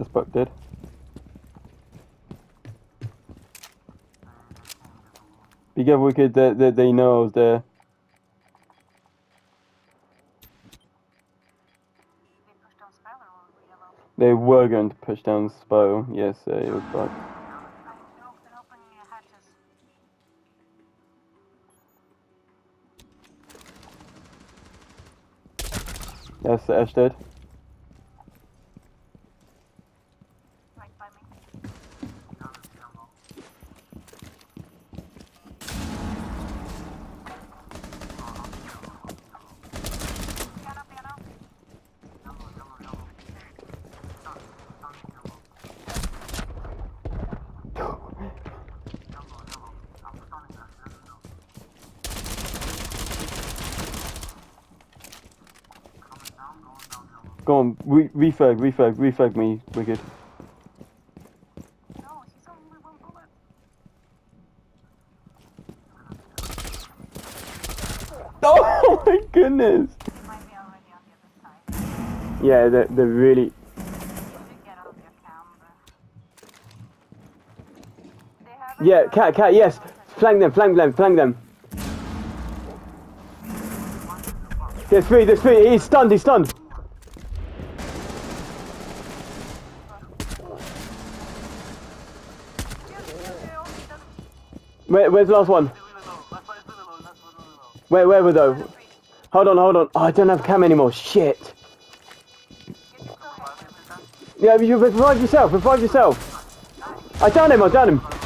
That's Buck did. Be careful, wicked. That they, they know there. They. They were going to push down Spo. Yes, uh, it was hatches. That's Ash dead. Go on, re- refug, refug me, wicked. No, he's only one bullet. Oh my goodness! Yeah, they're, they're really. Yeah, cat, cat, yes! Flank them, flank them, flank them! There's three, there's three! He's stunned, he's stunned! Where, where's the last one? Where, where were those? Hold on, hold on. Oh, I don't have cam anymore. Shit. Yeah, you revive yourself. Revive yourself. I downed him. I downed him.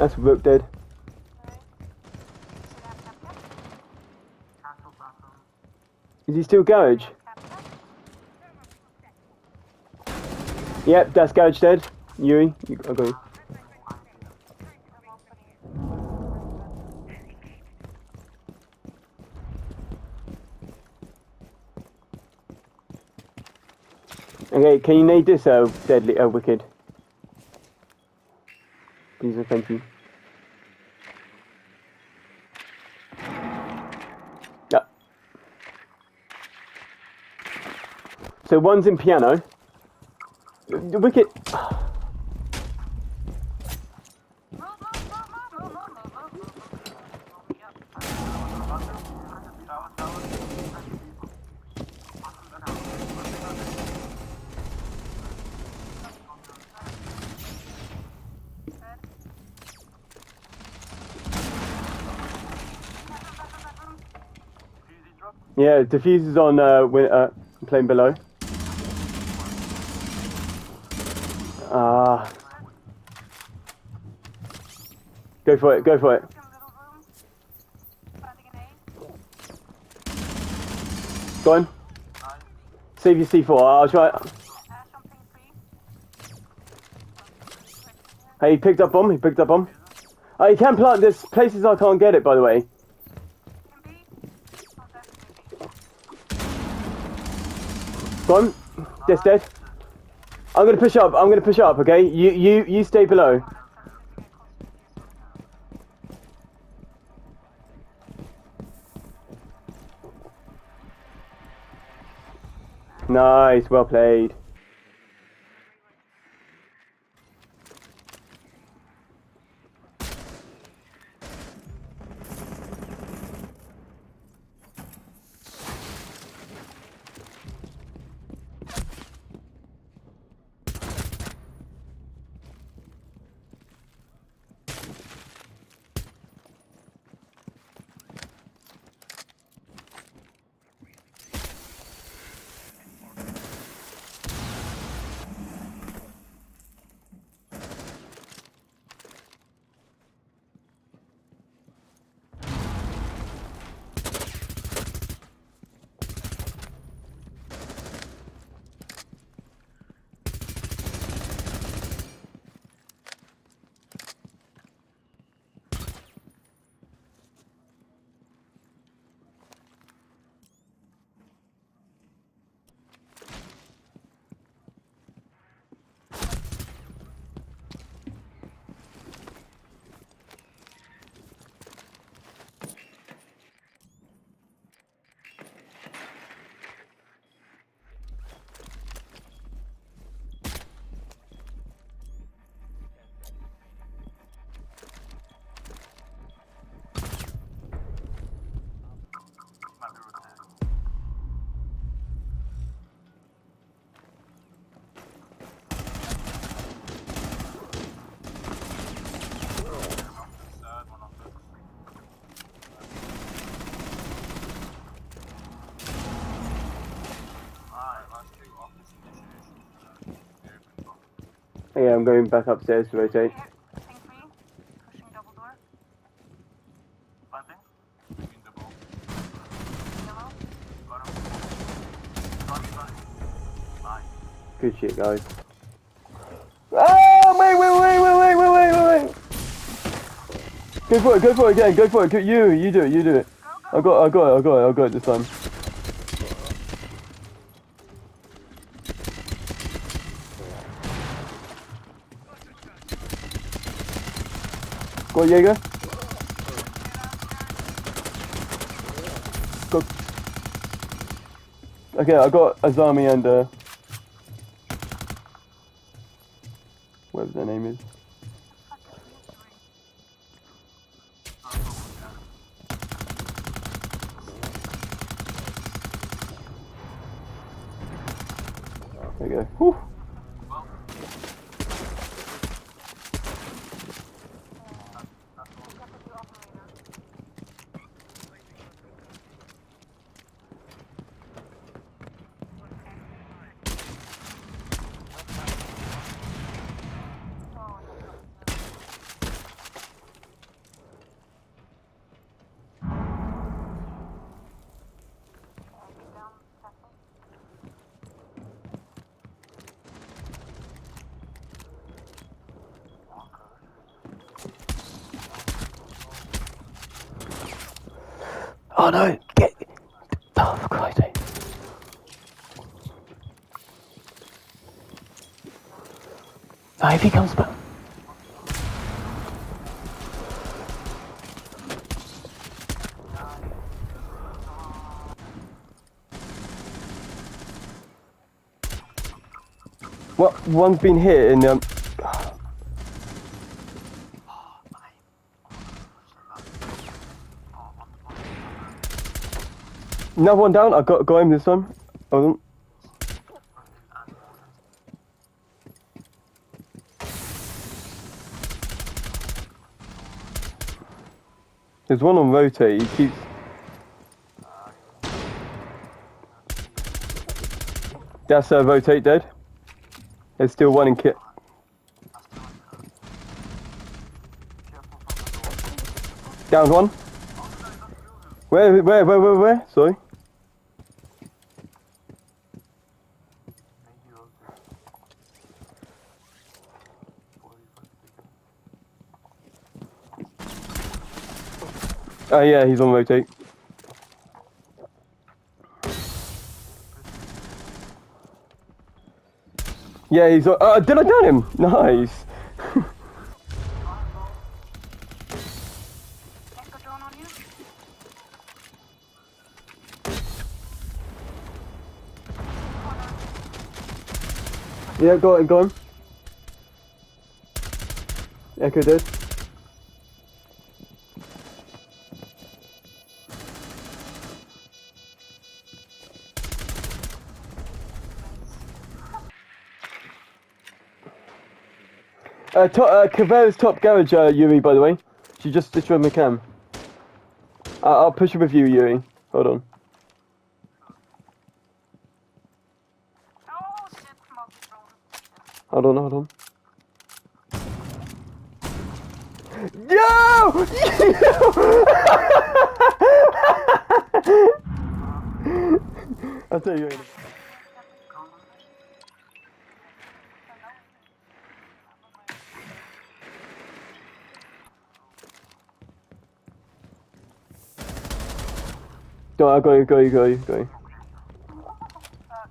That's Rook dead. Is he still Gouge? Yep, that's Gouge dead. Yui, you. Okay, can you nade this, uh, deadly, uh, wicked? Please and thank you. Yeah. So one's in piano. Wicked. Yeah, diffuse is on uh, wi- uh plane below. Ah. Go for it, go for it. Go on. Save your C4, I'll try. Hey, he picked up bomb, he picked up bomb. Oh, you can plant, there's places I can't get it, by the way. Go on. That's dead. I'm gonna push up. I'm gonna push up. Okay. You you you stay below. Nice. Well played. Yeah, I'm going back upstairs to rotate. Good shit, guys. Oh, wait, wait, wait, wait, wait, wait, wait, wait. Go for it, go for it again, go for it. You, you do it, you do it. I got, I got it, I got it, I got it this time. Go, Jaeger. Go. Okay, I got Azami and uh, whatever their name is. There you go. Whew. Oh no! Get! Oh, for Christ's sake. No, if he comes back. Well, one's been hit and um. Another one down. I got got him this time. Hold on. There's one on rotate. He keeps. That's uh, rotate dead. There's still one in kit. Down one. Where, where, where, where, where? Sorry. Oh yeah, he's on rotate. Yeah, he's on. Uh, did I down him? Nice. Yeah, go on, go on. Echo dead. Uh, to, uh, top garage, uh, Yuri, by the way. She just destroyed my cam. Uh, I'll push it with you, Yuri. Hold on. Hold on, hold on. Yo! I'll tell you later. Go, I got you, got you, got you, got you. Uh.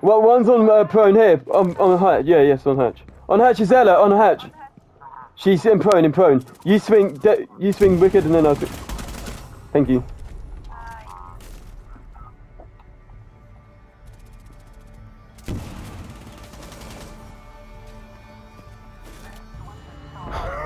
Well, one's on uh, prone here, on, on hatch. Yeah, yes, on hatch. On hatch is Ela, on hatch. She's in prone, in prone. You swing, you swing wicked, and then I'll. Thank you.